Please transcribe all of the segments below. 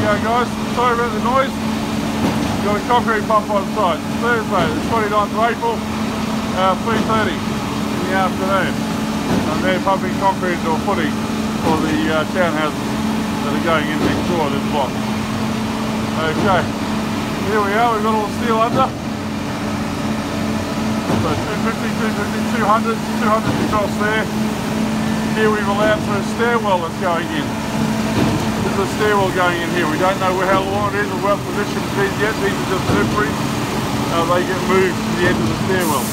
you go guys, sorry about the noise. Got a concrete pump on site. Thursday, the 29th of April, uh, 3.30 in the afternoon. And they're pumping concrete a footing for the uh, townhouses that are going in next door this block. Okay, here we are, we've got all the steel under. So 250, 250, 200, 200 across there. Here we've allowed for a stairwell that's going in. There's a stairwell going in here. We don't know how long it is or what position these yet. These are just temporary. Uh, they get moved to the end of the stairwell.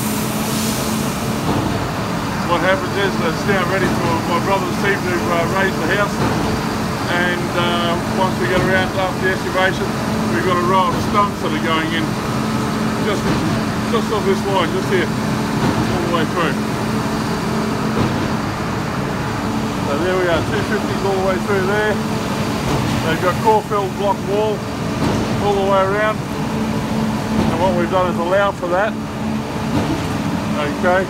What happens is it's now ready for my brother Steve to uh, raise the house. And uh, once we get around after the excavation, we've got a row of stumps that are going in just, just off this line, just here, all the way through. So there we are, 250s all the way through there. They've got core filled block wall all the way around. And what we've done is allow for that. Okay.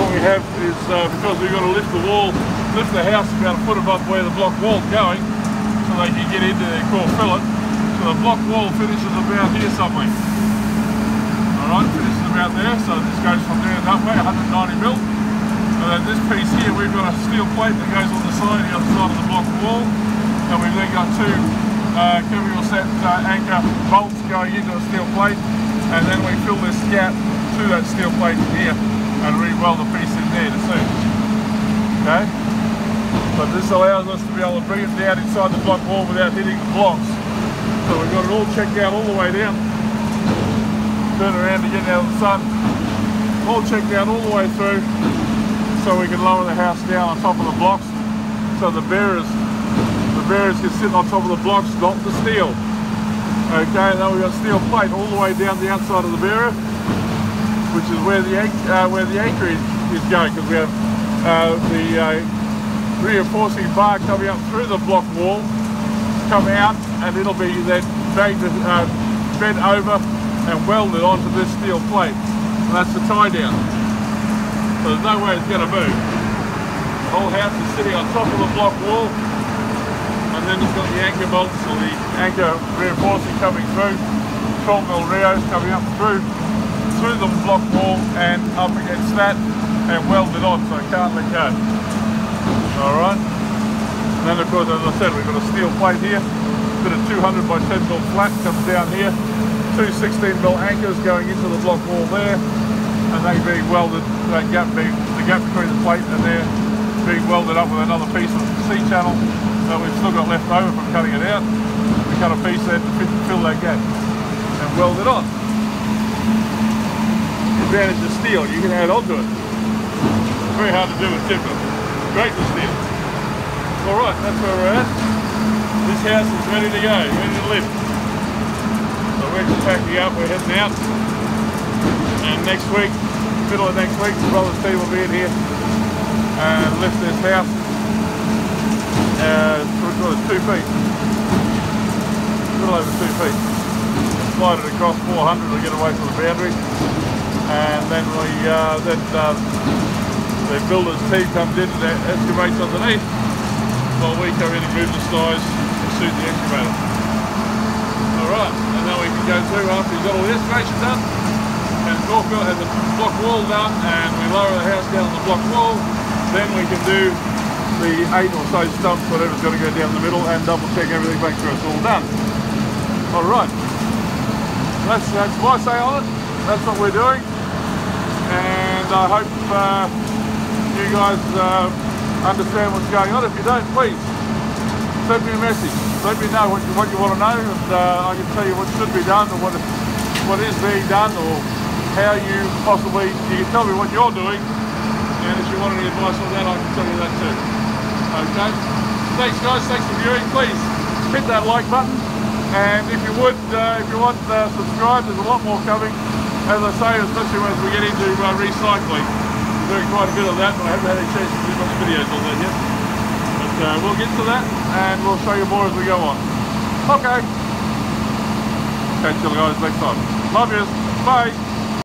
What we have is, uh, because we've got to lift the wall, lift the house about a foot above where the block wall's going, so they can get into their core fillet. So the block wall finishes about here somewhere. Alright, finishes about there, so this goes from there that way, 190 mil. And then this piece here, we've got a steel plate that goes on the side, the other side of the block wall and we've then got two uh, set uh, anchor bolts going into a steel plate and then we fill this gap to that steel plate here and re-weld the piece in there to suit. Okay? But this allows us to be able to bring it down inside the block wall without hitting the blocks. So we've got it all checked out all the way down. Turn around to get out of the sun. All checked out all the way through so we can lower the house down on top of the blocks so the bearers bearers can sit on top of the blocks, not the steel. Okay, now we've got steel plate all the way down the outside of the bearer, which is where the uh, where the anchor is, is going, because we have uh, the uh, reinforcing bar coming up through the block wall, come out, and it'll be then uh, bent over and welded onto this steel plate. And that's the tie down. So there's no way it's going to move. The whole house is sitting on top of the block wall and then it's got the anchor bolts or the anchor reinforcing coming through, 12 mil reos coming up through through the block wall and up against that and welded on so it can't let go. Alright. And then of course as I said we've got a steel plate here, bit of 200 by 10 mil flat comes down here, two 16 mil anchors going into the block wall there. And they being welded, that gap being the gap between the plate and there being welded up with another piece of C-channel that we've still got left over from cutting it out. We cut a piece there to fill that gap and weld it on. Advantage of steel, you can add onto it. It's very hard to do with timber. Great with steel. Alright, that's where we're at. This house is ready to go, ready to lift. So we're just packing up, we're heading out. And next week, middle of next week, the brother Steve will be in here and lift this house uh, sort of two feet, a little over two feet. Slide it across 400 to get away from the boundary, and then we uh, then uh, the builder's team comes in and excavates underneath, while we come in and move the size to suit the excavator. All right, and now we can go through after he's got all the excavation done, and the block wall done, and we lower the house down on the block wall, then we can do the eight or so stumps, whatever's got to go down the middle, and double check everything, make sure it's all done. All right. That's, that's my say on it. That's what we're doing. And I hope uh, you guys uh, understand what's going on. If you don't, please send me a message. Let me know what you, what you want to know, and uh, I can tell you what should be done, or what, what is being done, or how you possibly, you can tell me what you're doing, and if you want any advice on that, I can tell you that too. Okay. Thanks guys, thanks for viewing. Please hit that like button. And if you would, uh, if you want, uh, subscribe. There's a lot more coming. As I say, especially as we get into uh, recycling. We're doing quite a bit of that, but I haven't had any chance to do much videos on that yet. But uh, we'll get to that, and we'll show you more as we go on. Okay. Catch you guys next time. Love you. Bye.